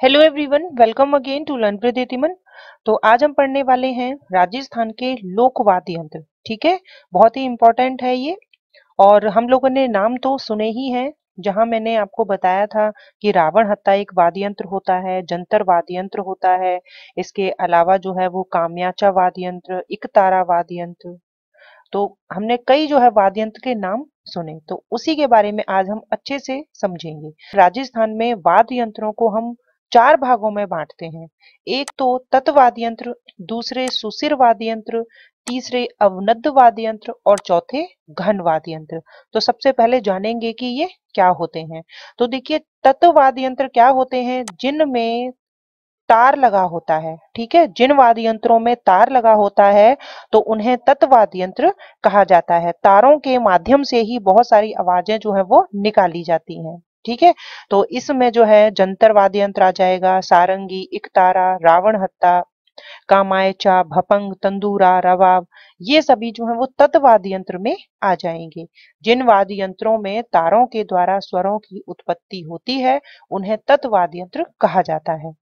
Hello everyone welcome again to learn प्रदेतिमन तो आज हम पढ़ने वाले हैं राजस्थान के लोकवाद्य यंत्र, ठीक है? बहुत ही इम्पोर्टेंट है ये। और हम लोगों ने नाम तो सुने ही हैं, जहाँ मैंने आपको बताया था कि रावण हत्ता एक वाद्य यंत्र होता है, जंतर वाद्य यंत्र होता है, इसके अलावा जो है वो कामयाचा वाद्य यंत्र, इकतारा वाद्य यंत्र। तो हमने कई जो है वाद्य यंत्र के नाम सुने तो उसी के बारे में आज हम अच्छे से समझेंगे। राजस्थान में वाद्य यंत्रों को हम चार भागों में बांटते हैं। एक तो तत्ववाद यंत्र, दूसरे सुशिर वाद्य यंत्र, तीसरे अवनद वाद्य यंत्र और चौथे घन वाद्य यंत्र। तो सबसे पहले जानेंगे कि ये क्या होते हैं। तो देखिए तत्ववाद यंत्र क्या होते हैं? जिनमें तार लगा होता है, ठीक है? जिन वाद्य यंत्रों में तार लगा होता है तो उन्हें तत्वाद्य यंत्र कहा जाता है। तारों के माध्यम से ही बहुत सारी आवाज़ें जो है वो निकाली जाती हैं। ठीक है? तो इसमें जो है जंतर वाद्य यंत्र आ जाएगा, सारंगी, इकतारा, रावण हत्ता, कामायचा, भपंग, तंदूरा रवाब ये सभी जो है वो तत्वाद्य यंत्र में आ जाएँगे। जिन वाद्य यंत्रों में तारों के द्वारा स्वरों की उत्पत्ति होती है, उन्हें तत्वाद्य यंत्र कहा जाता है।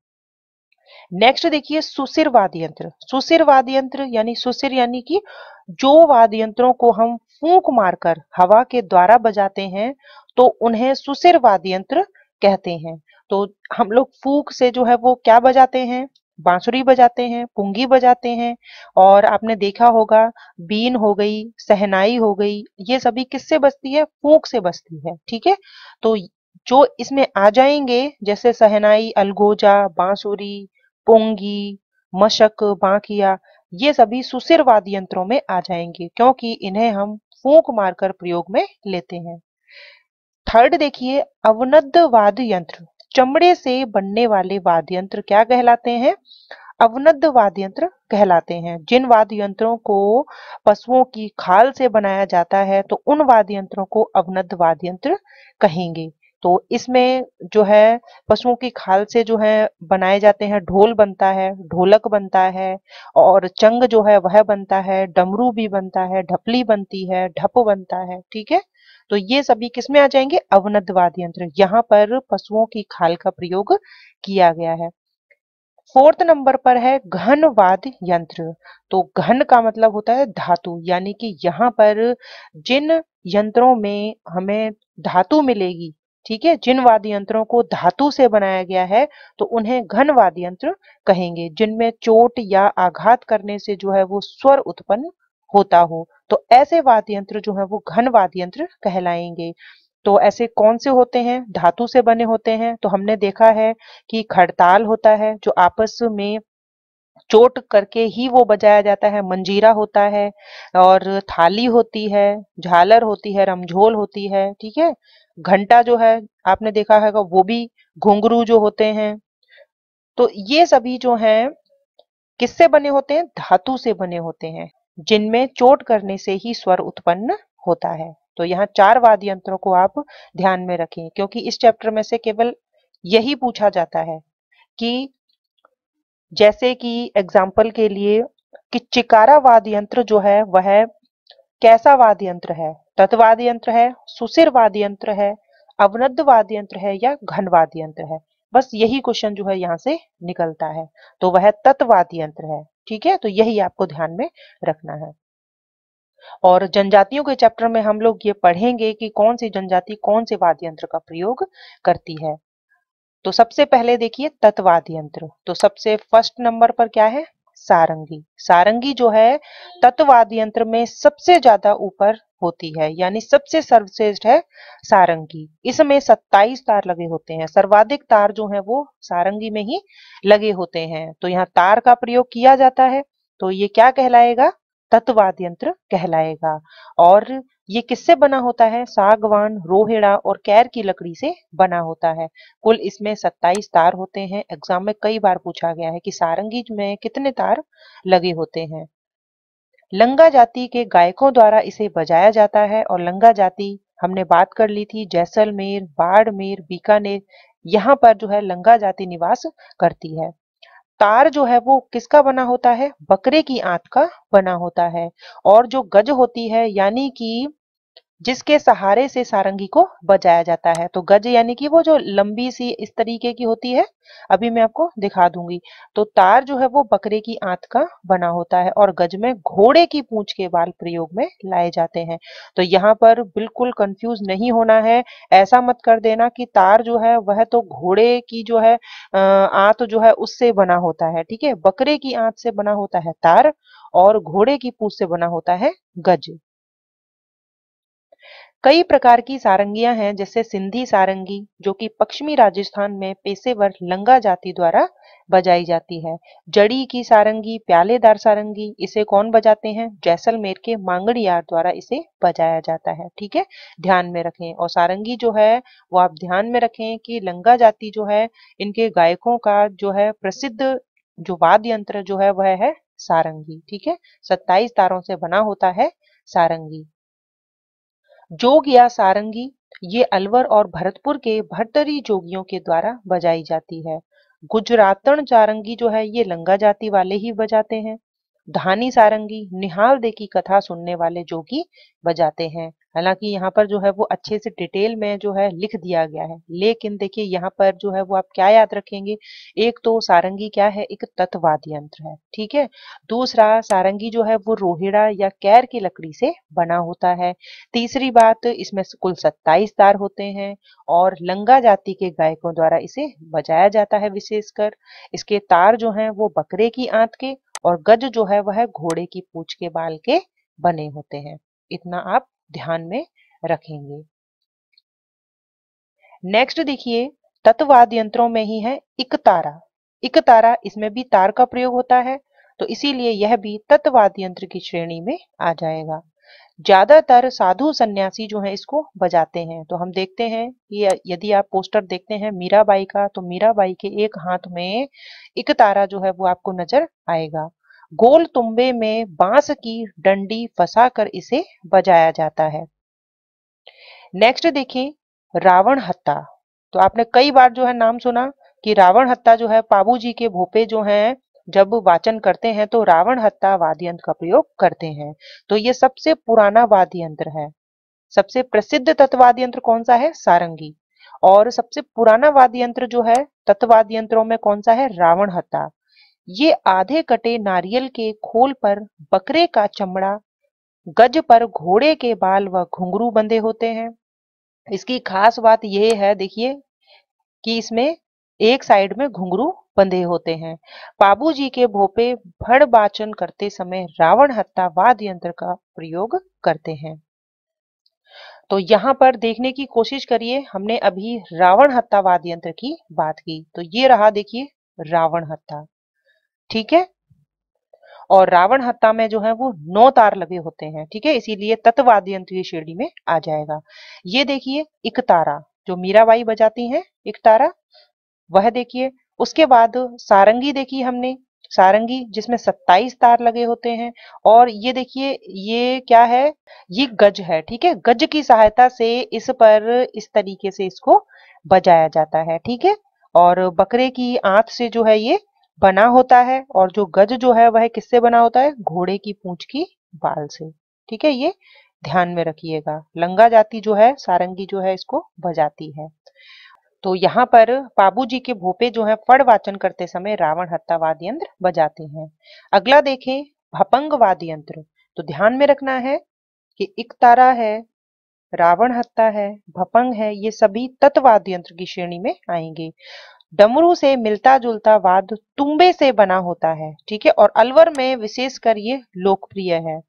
नेक्स्ट देखिए सुशिर वाद्य यंत्र। सुशिर वाद्य यंत्र यानी सुशिर यानी कि जो वाद्य यंत्रों को हम फूंक मारकर हवा के द्वारा बजाते हैं तो उन्हें सुशिर वाद्य यंत्र कहते हैं। तो हम लोग फूक से जो है वो क्या बजाते हैं? बांसुरी बजाते हैं, पुंगी बजाते हैं, और आपने देखा होगा, बीन हो गई, सहनाई हो गई, ये सभी किससे बजती है? फूक से बजती है, ठीक है? तो जो इसमें आ जाएँगे, जैसे सहनाई, अलगोजा, बांसुरी, पोंगी, मशक, बांकिया ये सभी सुशिर वाद्य यंत्रों में आ जाएँगे, क्योंकि इन्हें हम फूंक मारकर प्रयोग में लेते हैं। थर्ड देखिए अवनद वाद्य यंत्र। चमड़े से बनने वाले वाद्य यंत्र क्या कहलाते हैं? अवनद वाद्य यंत्र कहलाते हैं। जिन वाद्य यंत्रों को पशुओं की खाल से बनाया जाता है तो उन वाद्य यंत्रों को अवनद वाद्य यंत्र कहेंगे। तो इसमें जो है, पशुओं की खाल से जो है बनाए जाते हैं, ढोल बनता है, ढोलक बनता है, और चंग जो है वह बनता है, डमरू भी बनता है, ढपली बनती है, ढप बनता है, ठीक है? तो ये सभी किसमें आ जाएँगे? अवनद वाद्य यंत्र। यहाँ पर पशुओं की खाल का प्रयोग किया गया है। फोर्थ नंबर पर है घन वाद्य यंत्र। तो घन का मतलब होता है धातु। यानी कि यहाँ पर जिन यंत्रों में हमें धातु मिलेगी ठीक है? जिन वाद्य यंत्रों को धातु से बनाया गया है तो उन्हें घन वाद्य यंत्र कहेंगे, जिनमें चोट या आघात करने से जो है वो स्वर उत्पन्न होता हो। तो ऐसे वाद्य यंत्र जो है वो घन वाद्य यंत्र कहलाएँगे। तो ऐसे कौन से होते हैं? धातु से बने होते हैं। तो हमने देखा है कि खड़ताल होता है, जो आपस में चोट करके ही वो बजाया जाता है। मंजीरा होता है और थाली होती है, झालर होती है, रमझोल होती है, ठीक है? घंटा जो है, आपने देखा है वो भी घुंघरू जो होते हैं। तो ये सभी जो हैं, किससे बने होते हैं? धातु से बने होते हैं, जिनमें चोट करने से ही स्वर उत्पन्न होता है। तो यहाँ चार वाद्य यंत्रों को आप ध्यान में रखें क्योंकि इस चैप्टर में से केवल यही पूछा जाता है कि जैसे कि एग्ज़ाम्पल के लिए कि चिकारा वाद्य यंत्र जो है, वह कैसा वाद्य यंत्र है? तत्वाद्य यंत्र है सुशिर वाद्य यंत्र है अवनद वाद्य यंत्र है या घन यंत्र है। बस यही क्वेश्चन जो है यहाँ से निकलता है। तो वह तत्वाद यंत्र है, ठीक है? तो यही आपको ध्यान में रखना है। और जनजातियों के चैप्टर में हम लोग ये पढ़ेंगे कि कौन सी जनजाति कौन से वाद्य यंत्र का प्रयोग करती है। तो सबसे पहले देखिए तत्वाद यंत्र। तो सबसे फ़र्स्ट नंबर पर क्या है? सारंगी। सारंगी जो है तत्वाद्य यंत्र में सबसे ज़्यादा ऊपर होती है, यानी सबसे सर्वश्रेष्ठ है सारंगी। इसमें 27 तार लगे होते हैं। सर्वाधिक तार जो है वो सारंगी में ही लगे होते हैं। तो यहाँ तार का प्रयोग किया जाता है। तो ये क्या कहलाएगा? तत्वाद्य यंत्र कहलाएगा। और ये किससे बना होता है? सागवान, रोहिड़ा और कैर की लकड़ी से बना होता है। कुल इसमें 27 तार होते हैं। एग्ज़ाम में कई बार पूछा गया है कि सारंगी में कितने तार लगे होते हैं। लंगा जाति के गायकों द्वारा इसे बजाया जाता है और लंगा जाति हमने बात कर ली थी, जैसलमेर, बाड़मेर, बीकानेर, यहाँ पर जो है लंगा जाति निवास करती है। तार जो है वो किसका बना होता है? बकरे की आंत का बना होता है। और जो गज होती है, यानी कि जिसके सहारे से सारंगी को बजाया जाता है। तो गज यानी कि वो जो लंबी सी इस तरीके की होती है, अभी मैं आपको दिखा दूँगी। तो तार जो है वो बकरे की आंत का बना होता है और गज में घोड़े की पूंछ के बाल प्रयोग में लाए जाते हैं। तो यहाँ पर बिल्कुल कंफ्यूज नहीं होना है। ऐसा मत कर देना कि तार जो है, वह तो घोड़े की जो है आंत जो है, उससे बना होता है, ठीक है? बकरे की आंत से बना होता है तार और घोड़े की पूछ से बना होता है गज। कई प्रकार की सारंगियाँ हैं, जैसे सिंधी सारंगी, जो कि पश्चिमी राजस्थान में पेशेवर लंगा जाति द्वारा बजाई जाती है। जड़ी की सारंगी, प्यालेदार सारंगी, इसे कौन बजाते हैं? जैसलमेर के मांगड़ियार द्वारा इसे बजाया जाता है। ठीक है? ध्यान में रखें। और सारंगी जो है, वो आप ध्यान में रखें कि लंगा जाति जो है, इनके गायकों का जो है प्रसिद्ध जो वाद्य यंत्र जो है, वह है सारंगी। ठीक है? सत्ताईस तारों से बना होता है सारंगी। जोग या सारंगी, ये अलवर और भरतपुर के भरतरी जोगियों के द्वारा बजाई जाती है। गुजरातन सारंगी जो है, ये लंगा जाति वाले ही बजाते हैं। धानी सारंगी, निहाल दे की कथा सुनने वाले जोगी बजाते हैं। हालाँकि यहाँ पर जो है वो अच्छे से डिटेल में जो है लिख दिया गया है। लेकिन देखिए यहाँ पर जो है वो आप क्या याद रखेंगे? एक तो सारंगी क्या है? एक तत्वाद यंत्र है, ठीक है? दूसरा, सारंगी जो है वो रोहिड़ा या कैर की लकड़ी से बना होता है। तीसरी बात, इसमें कुल सत्ताईस तार होते हैं और लंगा जाति के गायकों द्वारा इसे बजाया जाता है विशेषकर। इसके तार जो है वो बकरे की आंत के और गज जो है वह घोड़े की पूछ के बाल के बने होते हैं। इतना आप ध्यान में रखेंगे। नेक्स्ट देखिए तत्वाद यंत्रों में ही है इक तारा। इक तारा इसमें भी तार का प्रयोग होता है तो इसीलिए यह भी तत्वाद यंत्र की श्रेणी में आ जाएगा। ज़्यादातर साधु सन्यासी जो है इसको बजाते हैं तो हम देखते हैं कि यदि आप पोस्टर देखते हैं मीराबाई का तो मीराबाई के एक हाथ में एक तारा जो है वो आपको नज़र आएगा। गोल तुम्बे में बाँस की डंडी फंसाकर इसे बजाया जाता है। नेक्स्ट देखें रावण हत्ता। तो आपने कई बार जो है नाम सुना कि रावण हत्ता जो है पाबू जी के भोपे जो हैं, जब वाचन करते हैं तो रावण हत्ता वाद्य यंत्र का प्रयोग करते हैं। तो ये सबसे पुराना वाद्य यंत्र है। सबसे प्रसिद्ध तत्वाद्य यंत्र कौन सा है? सारंगी। और सबसे पुराना वाद्य यंत्र जो है तत्वाद्य यंत्रों में कौन सा है? रावण हत्ता। ये आधे कटे नारियल के खोल पर बकरे का चमड़ा, गज पर घोड़े के बाल व घुंघरू बंधे होते हैं। इसकी खास बात यह है, देखिए, कि इसमें एक साइड में घुंघरू बंधे होते हैं। बाबू जी के भोपे भड़ बाचन करते समय रावण हत्ता वाद्य यंत्र का प्रयोग करते हैं। तो यहाँ पर देखने की कोशिश करिए, हमने अभी रावण हत्ता वाद्य यंत्र की बात की। तो ये रहा, देखिए, रावण हत्ता ठीक है? और रावण हत्ता में जो है वो नौ तार लगे होते हैं, ठीक है? इसीलिए तत्वाद यंत्र श्रेणी में आ जाएगा। ये देखिए, एक तारा, जो मीराबाई बजाती हैं, एक तारा, वह देखिए, उसके बाद सारंगी देखी हमने, सारंगी जिसमें 27 तार लगे होते हैं, और ये देखिए, ये क्या है? ये गज है, ठीक है? गज की सहायता से इस पर इस तरीके से इसको बजाया जाता है, ठीक है? और बकरे की आंत से जो है ये बना होता है और जो गज जो है वह किससे बना होता है? घोड़े की पूंछ की बाल से। ठीक है, ये ध्यान में रखिएगा। लंगा जाति जो है, सारंगी जो है, इसको बजाती है। तो यहाँ पर बाबू जी के भोपे जो है, फड़ वाचन करते समय रावण हत्ता वाद्य यंत्र बजाते हैं। अगला देखें भपंग वाद्य यंत्र। तो ध्यान में रखना है कि एक तारा है, रावण हत्ता है, भपंग है, ये सभी तत्वाद्य यंत्र की श्रेणी में आएँगे। डमरू से मिलता जुलता वाद तुम्बे से बना होता है, ठीक है? और अलवर में विशेषकर ये लोकप्रिय है।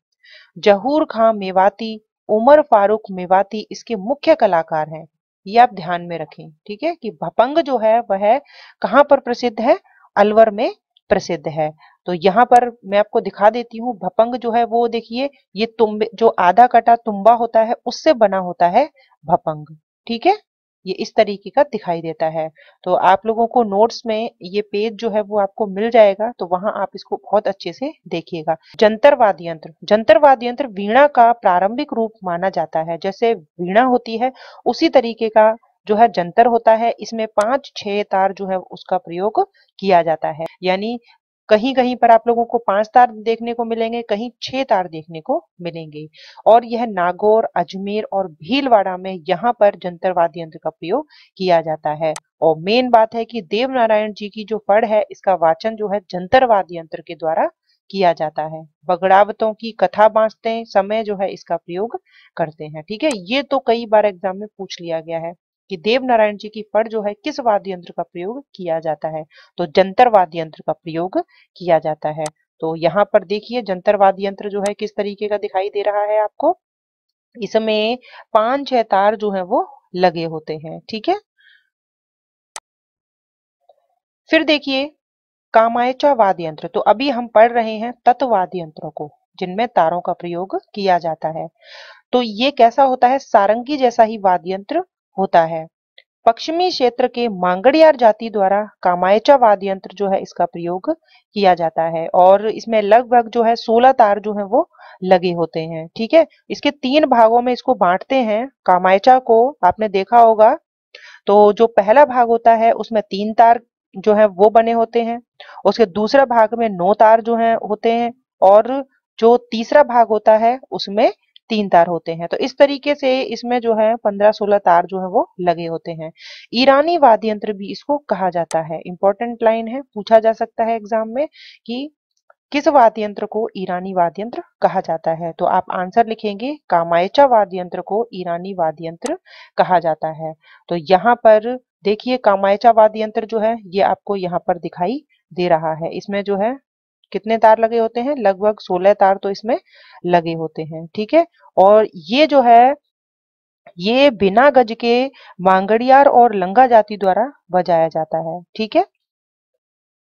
जहूर खां मेवाती, उमर फारूक मेवाती इसके मुख्य कलाकार हैं। ये आप ध्यान में रखें, ठीक है? कि भपंग जो है, वह कहाँ पर प्रसिद्ध है? अलवर में प्रसिद्ध है। तो यहाँ पर मैं आपको दिखा देती हूँ, भपंग जो है, वो देखिए, ये तुम्बे, जो आधा कटा तुम्बा होता है, उससे बना होता है भपंग, ठीक है? ये इस तरीके का दिखाई देता है। तो आप लोगों को नोट्स में ये पेज जो है वो आपको मिल जाएगा तो वहाँ आप इसको बहुत अच्छे से देखिएगा। जंतर वाद्य यंत्र। जंतर वाद्य यंत्र वीणा का प्रारंभिक रूप माना जाता है। जैसे वीणा होती है, उसी तरीके का जो है जंतर होता है। इसमें पाँच छह तार जो है उसका प्रयोग किया जाता है। यानी कहीं कहीं पर आप लोगों को पाँच तार देखने को मिलेंगे, कहीं छह तार देखने को मिलेंगे। और यह नागौर, अजमेर और भीलवाड़ा में यहाँ पर जंतर वाद्य यंत्र का प्रयोग किया जाता है। और मेन बात है कि देव नारायण जी की जो फड़ है, इसका वाचन जो है जंतर वाद्य यंत्र के द्वारा किया जाता है। बगड़ावतों की कथा बांचते समय जो है इसका प्रयोग करते हैं। ठीक है, ये तो कई बार एग्ज़ाम में पूछ लिया गया है। कि देव नारायण जी की फड़ जो है, किस वाद्य यंत्र का प्रयोग किया जाता है? तो जंतर वाद्य यंत्र का प्रयोग किया जाता है। तो यहाँ पर देखिए, जंतर वाद्य यंत्र जो है, किस तरीके का दिखाई दे रहा है आपको? इसमें पाँच छह तार जो है, वो लगे होते हैं, ठीक है? फिर देखिए, कामायचा वाद्य यंत्र। तो अभी हम पढ़ रहे हैं तत्वाद्य यंत्रों को, जिनमें तारों का प्रयोग किया जाता है। तो ये कैसा होता है? सारंगी जैसा ही वाद्य यंत्र होता है। पश्चिमी क्षेत्र के मांगड़ियार जाति द्वारा कामायचा वाद्य यंत्र जो है, इसका प्रयोग किया जाता है और इसमें लगभग जो है, सोलह तार जो है, वो लगे होते हैं। ठीक है? इसके तीन भागों में इसको बांटते हैं। कामायचा को आपने देखा होगा। तो जो पहला भाग होता है, उसमें तीन तार जो है, वो बने होते हैं। उसके दूसरा भाग में नौ तार जो है, होते हैं और जो तीसरा भाग होता है, उसमें तीन तार होते हैं। तो इस तरीके से इसमें जो है पंद्रह सोलह तार जो है वो लगे होते हैं। ईरानी वाद्य यंत्र भी इसको कहा जाता है। इंपॉर्टेंट लाइन है। पूछा जा सकता है एग्ज़ाम में कि किस वाद्य यंत्र को ईरानी वाद्य यंत्र कहा जाता है? तो आप आंसर लिखेंगे, कामायचा वाद्य यंत्र को ईरानी वाद्य यंत्र कहा जाता है। तो यहाँ पर देखिए, कामायचा वाद्य यंत्र जो है, ये आपको यहाँ पर दिखाई दे रहा है। इसमें जो है कितने तार लगे होते हैं? लगभग सोलह तार तो इसमें लगे होते हैं, ठीक है? और ये जो है, ये बिना गज के मांगड़ियार और लंगा जाति द्वारा बजाया जाता है, ठीक है?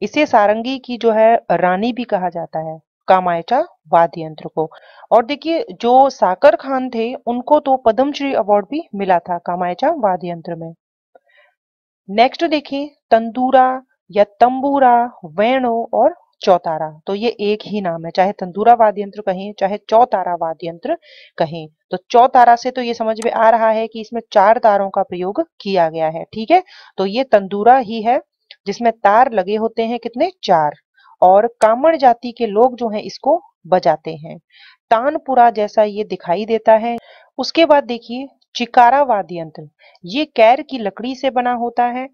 इसे सारंगी की जो है, रानी भी कहा जाता है, कामायचा वाद्य यंत्र को। और देखिए, जो साकर खान थे, उनको तो पद्मश्री अवार्ड भी मिला था कामायचा वाद्य यंत्र में। नेक्स्ट देखिए, तंदूरा या तंबूरा, वेणो और चौतारा। तो ये एक ही नाम है, चाहे तंदूरा वाद्य यंत्र कहें, चाहे चौतारा वाद्य यंत्र कहें। तो चौतारा से तो ये समझ में आ रहा है कि इसमें चार तारों का प्रयोग किया गया है, ठीक है? तो ये तंदूरा ही है, जिसमें तार लगे होते हैं कितने? चार। और कामड़ जाति के लोग जो हैं, इसको बजाते हैं। तानपुरा जैसा ये दिखाई देता है। उसके बाद देखिए चिकारा वाद्य यंत्र। ये कैर की लकड़ी से बना होता है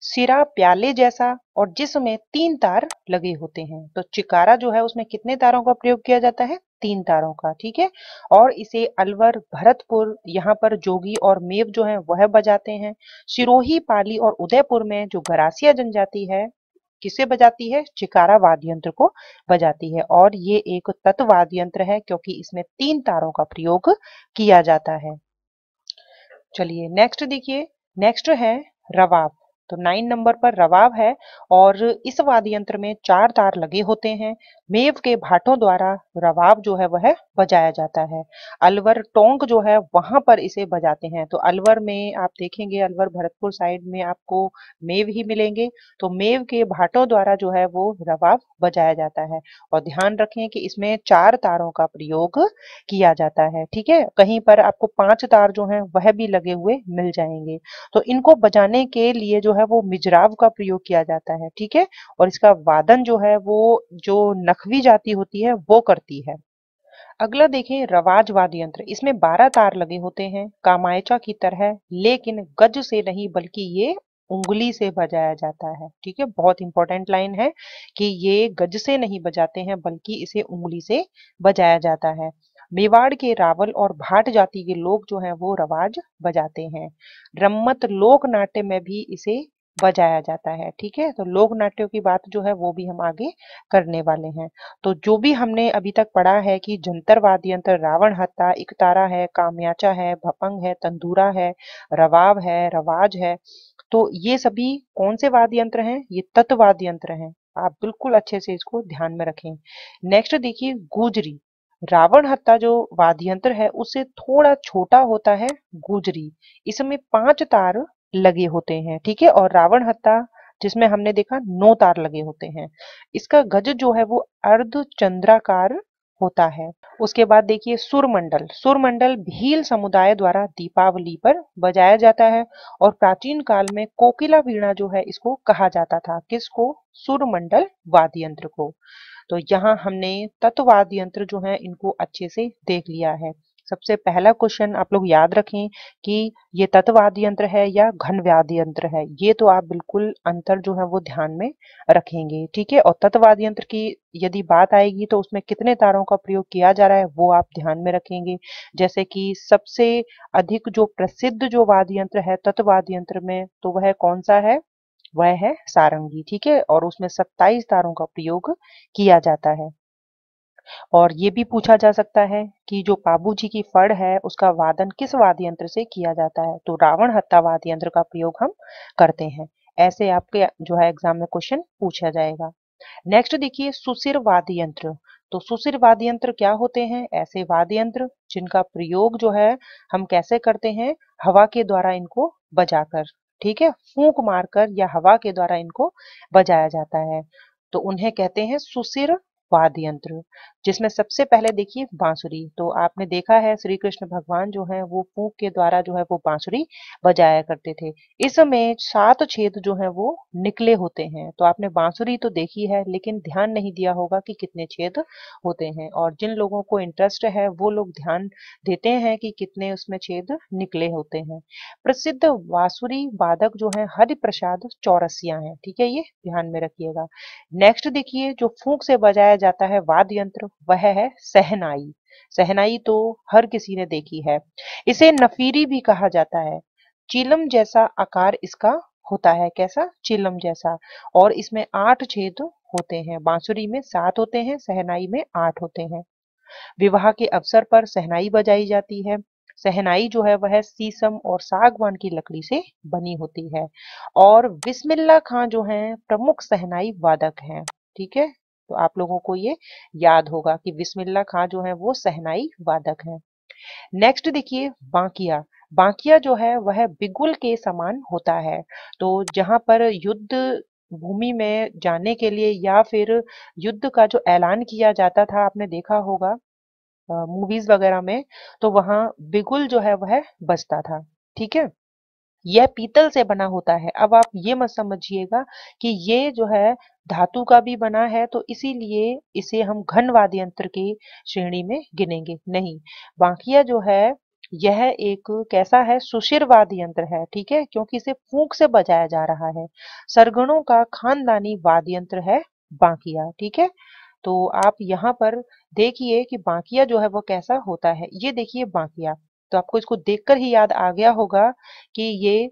सिरा प्याले जैसा और जिसमें तीन तार लगे होते हैं। तो चिकारा जो है, उसमें कितने तारों का प्रयोग किया जाता है? तीन तारों का, ठीक है? और इसे अलवर, भरतपुर, यहाँ पर जोगी और मेव जो है, वह बजाते हैं। सिरोही, पाली और उदयपुर में जो गरासिया जनजाति है, किसे बजाती है? चिकारा वाद्य यंत्र को बजाती है। और ये एक तत्वाद्य यंत्र है, क्योंकि इसमें तीन तारों का प्रयोग किया जाता है। चलिए नेक्स्ट देखिए। नेक्स्ट है रवाब। तो नाइन नंबर पर रवाब है और इस वाद्य यंत्र में चार तार लगे होते हैं। मेव के भाटों द्वारा रवाब जो है, वह बजाया जाता है। अलवर टोंक जो है, वहाँ पर इसे बजाते हैं। तो अलवर में आप देखेंगे, अलवर भरतपुर साइड में आपको मेव ही मिलेंगे। तो मेव के भाटों द्वारा जो है, वो रवाब बजाया जाता है। और ध्यान रखें कि इसमें चार तारों का प्रयोग किया जाता है, ठीक है? कहीं पर आपको पाँच तार जो है, वह भी लगे हुए मिल जाएँगे। तो इनको बजाने के लिए जो है, वो मिजराव का प्रयोग किया जाता है, ठीक है? और इसका वादन जो है, वो जो नखवी जाति होती है, वो करती है। अगला देखें रवाज वाद्य यंत्र। इसमें बारह तार लगे होते हैं, कामायचा की तरह, लेकिन गज से नहीं बल्कि ये उंगली से बजाया जाता है। ठीक है, बहुत इंपॉर्टेंट लाइन है कि ये गज से नहीं बजाते हैं, बल्कि इसे उंगली से बजाया जाता है। मेवाड़ के रावल और भाट जाति के लोग जो हैं, वो रवाज बजाते हैं। रम्मत लोक नाट्य में भी इसे बजाया जाता है, ठीक है? तो लोक नाट्यों की बात जो है वो भी हम आगे करने वाले हैं। तो जो भी हमने अभी तक पढ़ा है कि जंतर यंत्र रावण हत्ता इकतारा है, कामयाचा है, भपंग है, तंदूरा है रवाब है, रवाज है तो ये सभी कौन से वाद्य यंत्र हैं? ये तत्वाद्य यंत्र हैं। आप बिल्कुल अच्छे से इसको ध्यान में रखें। नेक्स्ट देखिए गुजरी। रावण हत्ता जो वाद्य यंत्र है, उससे थोड़ा छोटा होता है गुजरी। इसमें पाँच तार लगे होते हैं, ठीक है? और रावण हत्ता जिसमें हमने देखा नौ तार लगे होते हैं। इसका गज जो है वो अर्ध चंद्राकार होता है। उसके बाद देखिए सुरमंडल। सुरमंडल भील समुदाय द्वारा दीपावली पर बजाया जाता है और प्राचीन काल में कोकिला वीणा जो है इसको कहा जाता था। किसको? सुरमंडल वाद्य यंत्र को। तो यहाँ हमने तत्वाद्य यंत्र जो है इनको अच्छे से देख लिया है। सबसे पहला क्वेश्चन आप लोग याद रखें कि ये तत्वाद यंत्र है या घनव्याद यंत्र है, ये तो आप बिल्कुल अंतर जो है वो ध्यान में रखेंगे, ठीक है? और तत्वाद यंत्र की यदि बात आएगी तो उसमें कितने तारों का प्रयोग किया जा रहा है वो आप ध्यान में रखेंगे। जैसे कि सबसे अधिक जो प्रसिद्ध जो वाद्य यंत्र है, तत्वाद यंत्र में तो वह कौन सा है? वह है सारंगी, ठीक है? और उसमें 27 तारों का प्रयोग किया जाता है। और ये भी पूछा जा सकता है कि जो पाबू जी की फड़ है, उसका वादन किस वाद्य यंत्र से किया जाता है? तो रावण हत्ता वाद्य यंत्र का प्रयोग हम करते हैं। ऐसे आपके जो है एग्ज़ाम में क्वेश्चन पूछा जाएगा। नेक्स्ट देखिए सुशिर वाद्य यंत्र। तो सुशिर वाद्य यंत्र क्या होते हैं? ऐसे वाद्य यंत्र जिनका प्रयोग जो है, हम कैसे करते हैं? हवा के द्वारा इनको बजाकर, ठीक है? फूंक मारकर या हवा के द्वारा इनको बजाया जाता है। तो उन्हें कहते हैं सुशिर वाद्य यंत्र। जिसमें सबसे पहले देखिए बांसुरी तो आपने देखा है श्री कृष्ण भगवान जो है, वो फूक के द्वारा जो है वो बांसुरी बजाया करते थे। इसमें सात छेद जो है वो निकले होते हैं तो आपने बांसुरी तो देखी है, लेकिन ध्यान नहीं दिया होगा कि कितने छेद होते हैं, और जिन लोगों को इंटरेस्ट है, वो लोग ध्यान देते हैं कि कितने उसमें छेद निकले होते हैं। प्रसिद्ध बांसुरी वादक जो है हरि प्रसाद चौरसिया है, ठीक है ये? ध्यान में रखिएगा। नेक्स्ट देखिए, जो फूक से बजाया जाता है वाद्य यंत्र वह है सहनाई। सहनाई तो हर किसी ने देखी है। इसे नफीरी भी कहा जाता है। चिलम जैसा आकार इसका होता है। कैसा? चिलम जैसा। और इसमें आठ छेद होते हैं। बांसुरी में सात होते हैं, सहनाई में आठ होते हैं। विवाह के अवसर पर सहनाई बजाई जाती है। सहनाई जो है, वह सीसम और सागवान की लकड़ी से बनी होती है। और बिस्मिल्ला खां जो है, प्रमुख सहनाई वादक हैं। ठीक है? तो आप लोगों को ये याद होगा कि बिस्मिल्ला खां जो है वो सहनाई वादक है। नेक्स्ट देखिए, बांकिया। बांकिया जो है, वह बिगुल के समान होता है। तो जहाँ पर युद्ध भूमि में जाने के लिए या फिर युद्ध का जो ऐलान किया जाता था, आपने देखा होगा मूवीज़ वगैरह में तो वहाँ बिगुल जो है, वह बजता था। ठीक है? यह पीतल से बना होता है। अब आप ये मत समझिएगा कि ये जो है, धातु का भी बना है तो इसीलिए इसे हम घन वाद्य यंत्र की श्रेणी में गिनेंगे। नहीं, बांकिया जो है, यह एक कैसा है सुशिर वाद्य यंत्र है, ठीक है? क्योंकि इसे फूक से बजाया जा रहा है। सरगणों का खानदानी वाद्य यंत्र है बांकिया, ठीक है? तो आप यहाँ पर देखिए कि बांकिया जो है, वो कैसा होता है। ये देखिए बांकिया तो आपको इसको देखकर ही याद आ गया होगा कि ये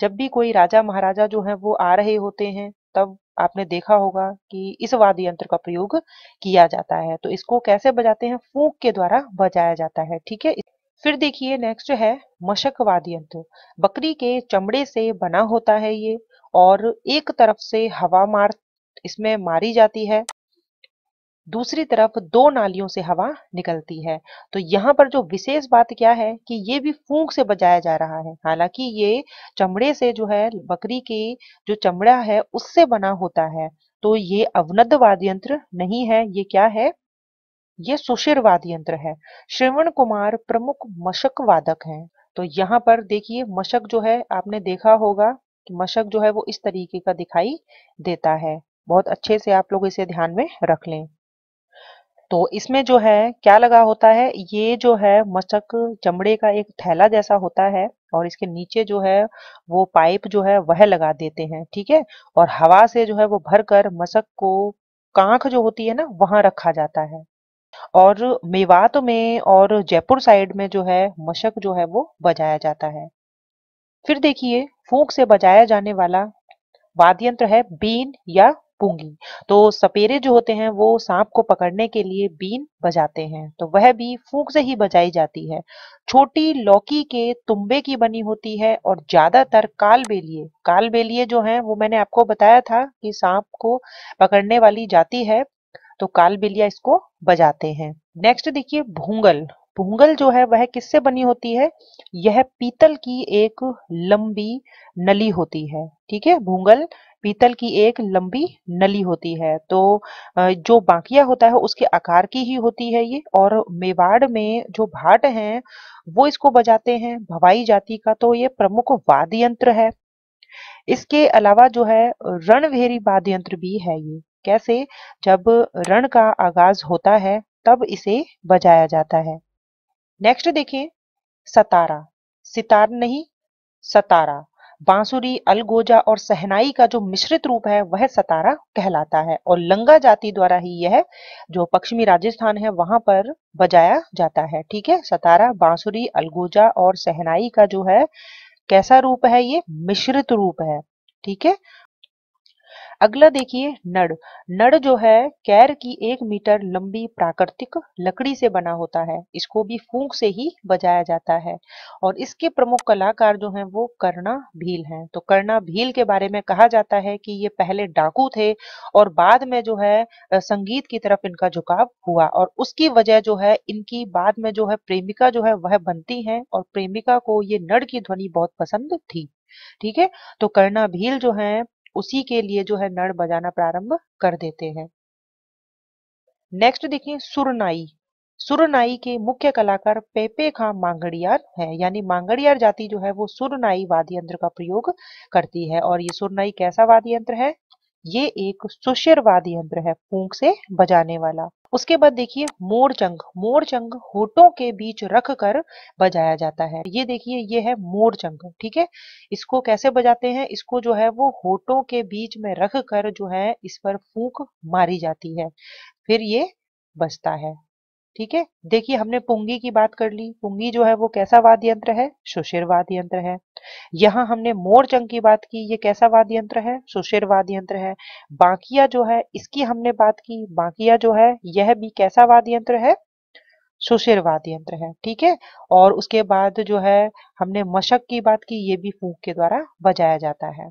जब भी कोई राजा महाराजा जो है वो आ रहे होते हैं, तब आपने देखा होगा कि इस वाद्य यंत्र का प्रयोग किया जाता है। तो इसको कैसे बजाते हैं? फूक के द्वारा बजाया जाता है, ठीक है? फिर देखिए नेक्स्ट है मशक वाद्य यंत्र। बकरी के चमड़े से बना होता है ये, और एक तरफ़ से हवा मार इसमें मारी जाती है। दूसरी तरफ़ दो नालियों से हवा निकलती है। तो यहाँ पर जो विशेष बात क्या है कि ये भी फूंक से बजाया जा रहा है। हालाँकि ये चमड़े से जो है, बकरी की जो चमड़ा है, उससे बना होता है। तो ये अवनद वाद्य यंत्र नहीं है, ये क्या है? ये सुशिर वाद्य यंत्र है। श्रवण कुमार प्रमुख मशक वादक हैं। तो यहाँ पर देखिए, मशक जो है, आपने देखा होगा कि मशक जो है, वो इस तरीके का दिखाई देता है। बहुत अच्छे से आप लोग इसे ध्यान में रख लें। तो इसमें जो है, क्या लगा होता है? ये जो है मशक चमड़े का एक थैला जैसा होता है और इसके नीचे जो है, वो पाइप जो है, वह लगा देते हैं, ठीक है? और हवा से जो है, वो भर कर मशक को कांख जो होती है ना, वहाँ रखा जाता है। और मेवात में और जयपुर साइड में जो है मशक जो है, वो बजाया जाता है। फिर देखिए, फूक से बजाया जाने वाला वाद्य यंत्र है बीन या पूँगी तो सपेरे जो होते हैं, वो सांप को पकड़ने के लिए बीन बजाते हैं। तो वह भी फूक से ही बजाई जाती है। छोटी लौकी के तुम्बे की बनी होती है और ज़्यादातर काल बेलिए काल बेलिए जो है, वो मैंने आपको बताया था कि सांप को पकड़ने वाली जाती है तो काल बेलिया इसको बजाते हैं। नेक्स्ट देखिए, भूंगल। भूंगल जो है, वह किससे बनी होती है? यह पीतल की एक लंबी नली होती है। ठीक है? भूंगल पीतल की एक लंबी नली होती है। तो जो बांकिया होता है, उसके आकार की ही होती है ये, और मेवाड़ में जो भाट हैं, वो इसको बजाते हैं भवाई जाति का तो ये प्रमुख वाद्य यंत्र है। इसके अलावा जो है, रणभेरी वाद्य यंत्र भी है ये। कैसे? जब रण का आगाज़ होता है, तब इसे बजाया जाता है। नेक्स्ट देखिए सतारा। सितार नहीं, सतारा। बांसुरी, अलगोजा और सहनाई का जो मिश्रित रूप है, वह सतारा कहलाता है। और लंगा जाति द्वारा ही यह जो पश्चिमी राजस्थान है, वहाँ पर बजाया जाता है। ठीक है? सतारा, बांसुरी, अलगोजा और सहनाई का जो है, कैसा रूप है ये? मिश्रित रूप है। ठीक है? अगला देखिए नड़। नड़ जो है, कैर की एक मीटर लंबी प्राकृतिक लकड़ी से बना होता है। इसको भी फूंक से ही बजाया जाता है। और इसके प्रमुख कलाकार जो हैं, वो कर्णा भील हैं। तो कर्णा भील के बारे में कहा जाता है कि ये पहले डाकू थे और बाद में जो है संगीत की तरफ़ इनका झुकाव हुआ और उसकी वजह जो है, इनकी बाद में जो है, प्रेमिका जो है, वह बनती है और प्रेमिका को ये नड़ की ध्वनि बहुत पसंद थी। ठीक है? तो कर्णा भील जो है उसी के लिए जो है नड़ बजाना प्रारंभ कर देते हैं। नेक्स्ट देखिए, सुरनाई। सुरनाई के मुख्य कलाकार पेपे खां मांगड़ियार है, यानी मांगड़ियार जाति जो है वो सुरनाई वाद्य यंत्र का प्रयोग करती है। और ये सुरनाई कैसा वाद्य यंत्र है? ये एक सुशिर वाद्य यंत्र है, फूंक से बजाने वाला। उसके बाद देखिए मोरचंग मोरचंग होठों के बीच रख कर बजाया जाता है। ये देखिए, ये है मोरचंग ठीक है? इसको कैसे बजाते हैं? इसको जो है वो होठों के बीच में रख कर जो है इस पर फूंक मारी जाती है। फिर ये बजता है। ठीक है? देखिए, हमने पुंगी की बात कर ली। पुंगी जो है, वो कैसा वाद्य यंत्र है? सुशिर वाद्य यंत्र है। यहाँ हमने मोरचंग की बात की। ये कैसा वाद्य यंत्र है? सुशिर वाद्य यंत्र है। बांकिया जो है, इसकी हमने बात की। बांकिया जो है, यह भी कैसा वाद्य यंत्र है? सुशिर वाद्य यंत्र है। ठीक है? और उसके बाद जो है, हमने मशक की बात की। ये भी फूक के द्वारा बजाया जाता है।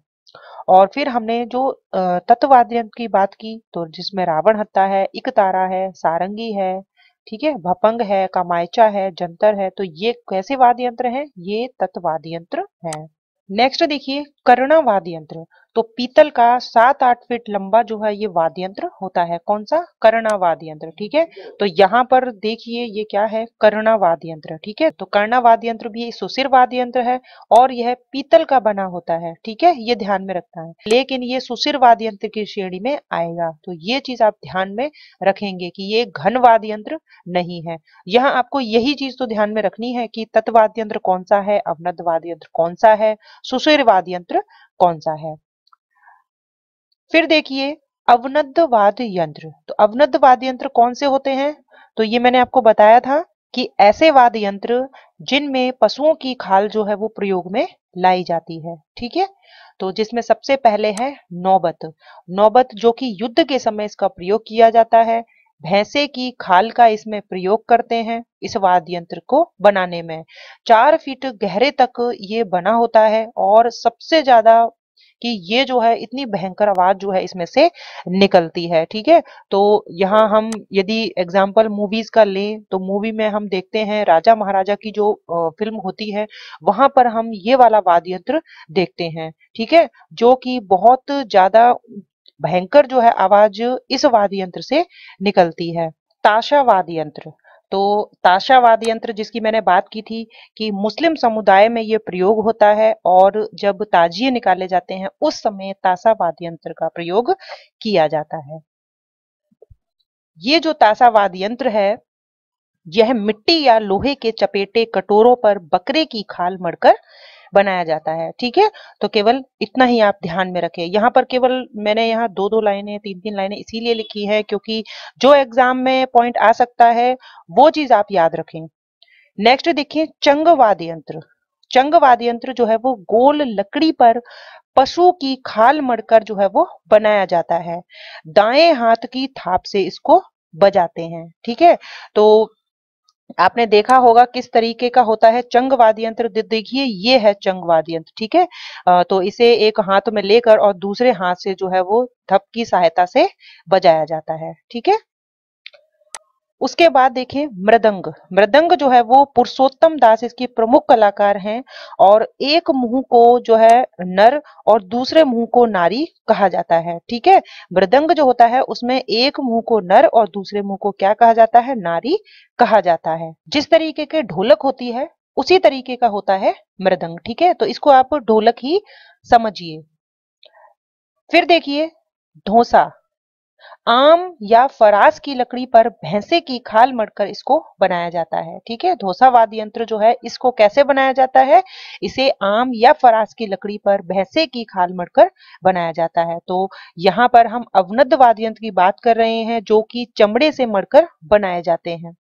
और फिर हमने जो तत्ववाद्य यंत्र की बात की तो जिसमें रावण हत्ता है इक तारा है, सारंगी है ठीक है? भपंग है, कामायचा है, जंतर है तो ये कैसे वाद्य यंत्र है? ये तत्वाद यंत्र है। नेक्स्ट देखिए करुणावाद यंत्र। तो पीतल का सात आठ फीट लंबा जो है ये वाद्य यंत्र होता है। कौन सा? कर्णा यंत्र ठीक है? तो यहाँ पर देखिए ये क्या है? कर्णा वाद्य यंत्र ठीक है? तो कर्णा यंत्र भी सुशिर वाद्य यंत्र है और यह पीतल का बना होता है, ठीक है? ये ध्यान में रखना है। लेकिन ये सुशिर वाद्य यंत्र की श्रेणी में आएगा तो ये चीज़ आप ध्यान में रखेंगे कि ये घन यंत्र नहीं है। यहाँ आपको यही चीज़ तो ध्यान में रखनी है कि तत्वाद्य यंत्र कौन सा है अवनद यंत्र कौन सा है सुशिर वाद्य यंत्र कौन सा है। फिर देखिए अवनद्ध यंत्र। तो अवनद्ध वाद्य यंत्र कौन से होते हैं? तो ये मैंने आपको बताया था कि ऐसे वाद्य यंत्र जिनमें पशुओं की खाल जो है वो प्रयोग में लाई जाती है, ठीक है? तो जिसमें सबसे पहले है नौबत। नौबत जो कि युद्ध के समय इसका प्रयोग किया जाता है। भैंसे की खाल का इसमें प्रयोग करते हैं इस वाद्य यंत्र को बनाने में। चार फीट गहरे तक ये बना होता है और सबसे ज़्यादा कि ये जो है, इतनी भयंकर आवाज़ जो है, इसमें से निकलती है, ठीक है? तो यहाँ हम यदि एग्ज़ाम्पल मूवीज़ का लें तो मूवी में हम देखते हैं राजा महाराजा की जो फ़िल्म होती है, वहाँ पर हम ये वाला वाद्य यंत्र देखते हैं, ठीक है? जो कि बहुत ज़्यादा भयंकर जो है आवाज़ इस वाद्य यंत्र से निकलती है, ताशा वाद्य यंत्र तो ताशा वाद्य यंत्र जिसकी मैंने बात की थी कि मुस्लिम समुदाय में ये प्रयोग होता है और जब ताजिए निकाले जाते हैं, उस समय ताशा वाद्य यंत्र का प्रयोग किया जाता है। ये जो ताशा वाद्य यंत्र है, यह मिट्टी या लोहे के चपेटे कटोरों पर बकरे की खाल मड़कर बनाया जाता है, ठीक है? तो केवल इतना ही आप ध्यान में रखें यहाँ पर केवल मैंने यहाँ दो दो लाइनें तीन तीन लाइनें इसीलिए लिखी है क्योंकि जो एग्ज़ाम में पॉइंट आ सकता है, वो चीज़ आप याद रखें। नेक्स्ट देखिए चंग यंत्र। चंग यंत्र जो है वो गोल लकड़ी पर पशु की खाल मड़कर जो है वो बनाया जाता है। दाएँ हाथ की थाप से इसको बजाते हैं, ठीक है? तो आपने देखा होगा किस तरीके का होता है चंग यंत्र। देखिए, ये है चंग यंत्र, ठीक है? तो इसे एक हाथ में लेकर और दूसरे हाथ से जो है वो धप की सहायता से बजाया जाता है, ठीक है? उसके बाद देखिए मृदंग। मृदंग जो है वो पुरुषोत्तम दास इसके प्रमुख कलाकार हैं और एक मुँह को जो है नर और दूसरे मुँह को नारी कहा जाता है, ठीक है? मृदंग जो होता है उसमें एक मुँह को नर और दूसरे मुँह को क्या कहा जाता है? नारी कहा जाता है। जिस तरीके के ढोलक होती है, उसी तरीके का होता है मृदंग, ठीक है? तो इसको आप ढोलक ही समझिए। फिर देखिए धोसा आम या फरास की लकड़ी पर भैंसे की खाल मड़कर इसको बनाया जाता है, ठीक है? धोसा वाद्य यंत्र जो है, इसको कैसे बनाया जाता है? इसे आम या फरास की लकड़ी पर भैंसे की खाल मड़कर बनाया जाता है। तो यहाँ पर हम अवनद वाद्य यंत्र की बात कर रहे हैं, जो कि चमड़े से मड़कर बनाए जाते हैं।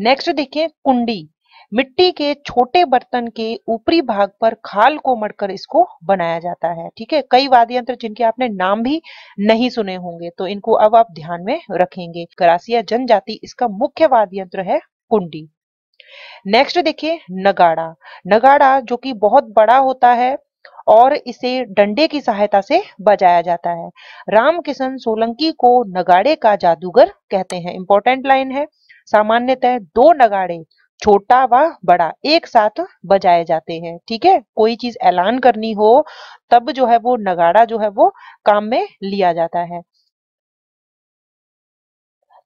नेक्स्ट देखिए, कुंडी। मिट्टी के छोटे बर्तन के ऊपरी भाग पर खाल को मड़कर इसको बनाया जाता है, ठीक है? कई वाद्य यंत्र जिनके आपने नाम भी नहीं सुने होंगे तो इनको अब आप ध्यान में रखेंगे। करासिया जनजाति, इसका मुख्य वाद्य यंत्र है कुंडी। नेक्स्ट देखिए, नगाड़ा। नगाड़ा जो कि बहुत बड़ा होता है और इसे डंडे की सहायता से बजाया जाता है। राम किशन सोलंकी को नगाड़े का जादूगर कहते हैं। इंपॉर्टेंट लाइन है। सामान्यतः दो नगाड़े छोटा व बड़ा, एक साथ बजाए जाते हैं, ठीक है? कोई चीज़ ऐलान करनी हो, तब जो है वो नगाड़ा जो है वो काम में लिया जाता है।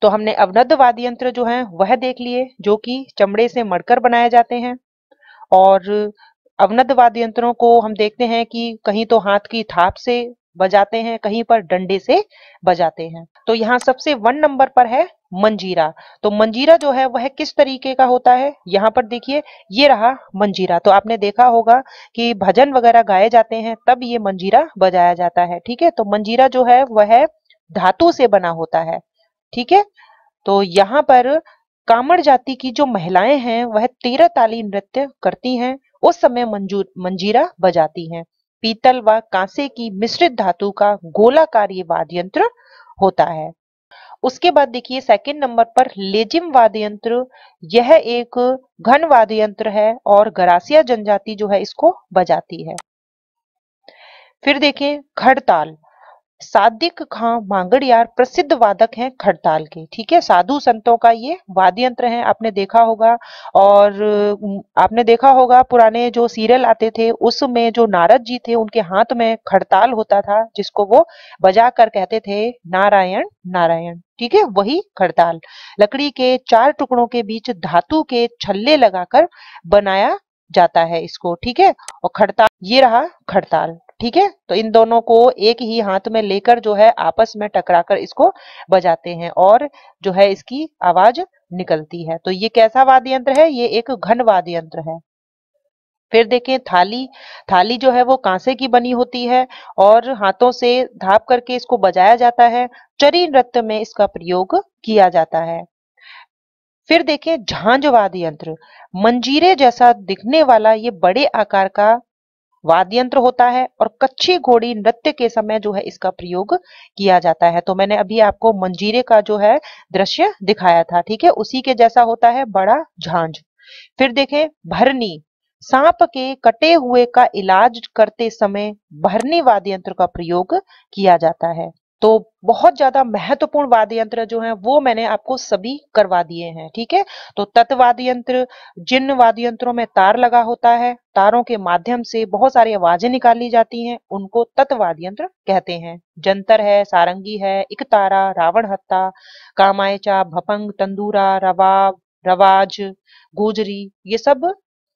तो हमने अवनद वाद्य यंत्र जो है, वह देख लिए, जो कि चमड़े से मड़कर बनाए जाते हैं। और अवनद वाद्य यंत्रों को हम देखते हैं कि कहीं तो हाथ की थाप से बजाते हैं, कहीं पर डंडे से बजाते हैं। तो यहाँ सबसे वन नंबर पर है मंजीरा। तो मंजीरा जो है, वह किस तरीके का होता है? यहाँ पर देखिए, ये रहा मंजीरा। तो आपने देखा होगा कि भजन वगैरह गाए जाते हैं, तब ये मंजीरा बजाया जाता है, ठीक है? तो मंजीरा जो है, वह धातु से बना होता है, ठीक है? तो यहाँ पर कामड़ जाति की जो महिलाएँ हैं, वह तेरह ताली नृत्य करती हैं। उस समय मंजूर मंजीरा बजाती हैं। पीतल व कांसे की मिश्रित धातु का गोलाकार ये वाद्य यंत्र होता है। उसके बाद देखिए सेकंड नंबर पर लेजिम वाद्य यंत्र यह एक घन वाद्य यंत्र है और गरासिया जनजाति जो है, इसको बजाती है। फिर देखें खड़ताल। सादिक खां मांगड़ियार प्रसिद्ध वादक हैं खड़ताल के। ठीक है? साधु संतों का ये वाद्य यंत्र है, आपने देखा होगा। और आपने देखा होगा पुराने जो सीरियल आते थे, उसमें जो नारद जी थे, उनके हाथ में खड़ताल होता था, जिसको वो बजा कर कहते थे, नारायण नारायण। ठीक है? वही खड़ताल। लकड़ी के चार टुकड़ों के बीच धातु के छल्ले लगाकर बनाया जाता है इसको। ठीक है? और खड़ताल, ये रहा खड़ताल। ठीक है? तो इन दोनों को एक ही हाथ में लेकर जो है आपस में टकराकर इसको बजाते हैं और जो है इसकी आवाज़ निकलती है। तो ये कैसा वाद्य यंत्र है? ये एक घन वाद्य यंत्र है। फिर देखें थाली थाली जो है वो कांसे की बनी होती है और हाथों से धाप करके इसको बजाया जाता है। चरी नृत्य में इसका प्रयोग किया जाता है। फिर देखें झांझ वाद्य यंत्र मंजीरे जैसा दिखने वाला ये बड़े आकार का वाद्य यंत्र होता है और कच्ची घोड़ी नृत्य के समय जो है इसका प्रयोग किया जाता है। तो मैंने अभी आपको मंजीरे का जो है दृश्य दिखाया था, ठीक है? उसी के जैसा होता है बड़ा झांझ। फिर देखें, भरनी। सांप के कटे हुए का इलाज करते समय भरनी वाद्य यंत्र का प्रयोग किया जाता है। तो बहुत ज़्यादा महत्वपूर्ण वाद्य यंत्र जो है, वो मैंने आपको सभी करवा दिए हैं, ठीक है? तो तत्वाद्य यंत्र, जिन वाद्य यंत्रों में तार लगा होता है, तारों के माध्यम से बहुत सारी आवाज़ें निकाली जाती हैं, उनको तत्वाद्य यंत्र कहते हैं। जंतर है, सारंगी है, इकतारा, रावण हत्ता, कामायचा, भपंग, तंदूरा रवाब रवाज, गोजरी, ये सब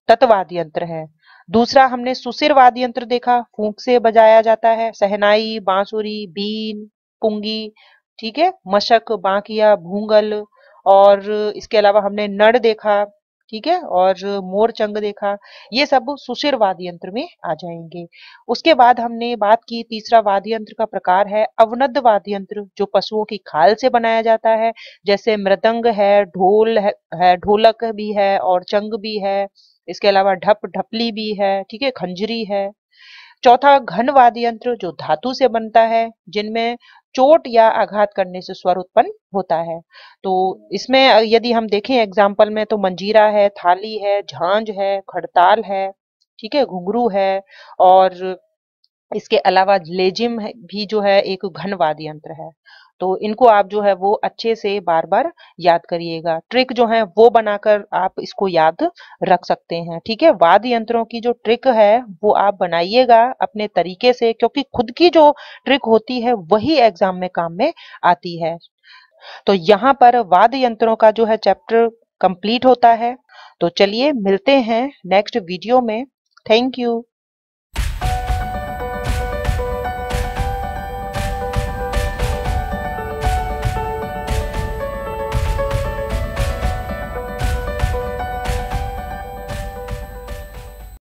तत्वाद्य यंत्र है। दूसरा, हमने सुसिर वाद्य यंत्र देखा, फूंक से बजाया जाता है, सहनाई, बांसुरी, बीन, पुंगी, ठीक है, मशक, बांकिया, भूंगल, और इसके अलावा हमने नड़ देखा ठीक है? और मोर चंग देखा ये सब सुशिर वाद्य यंत्र में आ जाएँगे। उसके बाद हमने बात की तीसरा वाद्य यंत्र का प्रकार है अवनद वाद्य यंत्र जो पशुओं की खाल से बनाया जाता है। जैसे मृदंग है ढोल है, ढोलक भी है और चंग भी है। इसके अलावा ढप ढपली भी है ठीक है? खंजरी है। चौथा घन वाद्य यंत्र जो धातु से बनता है, जिनमें चोट या आघात करने से स्वर उत्पन्न होता है। तो इसमें यदि हम देखें एग्ज़ाम्पल में तो मंजीरा है, थाली है, झांझ है, खड़ताल है, ठीक है, घुंघरू है, और इसके अलावा लेजिम भी जो है एक घन वाद्य यंत्र है। तो इनको आप जो है वो अच्छे से बार बार याद करिएगा। ट्रिक जो है वो बनाकर आप इसको याद रख सकते हैं, ठीक है? वाद्य यंत्रों की जो ट्रिक है वो आप बनाइएगा अपने तरीके से, क्योंकि खुद की जो ट्रिक होती है वही एग्ज़ाम में काम में आती है। तो यहाँ पर वाद यंत्रों का जो है चैप्टर कंप्लीट होता है। तो चलिए मिलते हैं नेक्स्ट वीडियो में। Thank you.